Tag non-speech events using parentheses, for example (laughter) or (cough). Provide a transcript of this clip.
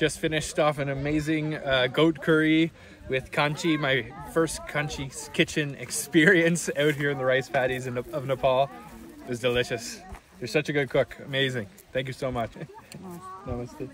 just finished off an amazing uh, goat curry with Kanchhi, my first Kanchhi kitchen (laughs) experience out here in the rice paddies in, of Nepal. It was delicious. You're such a good cook. Amazing. Thank you so much. (laughs) Namaste.